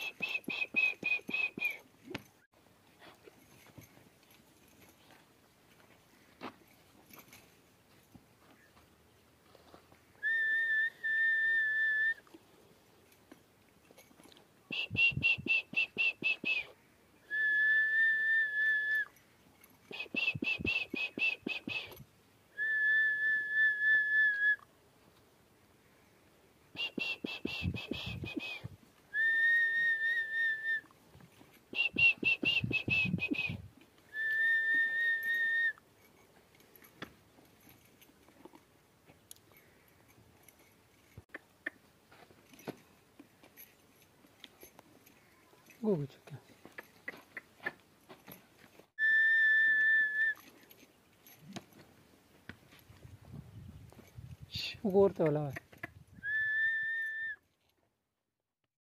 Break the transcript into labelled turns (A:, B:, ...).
A: Google çekiyor. Şş, губы чеки. Угорте валава.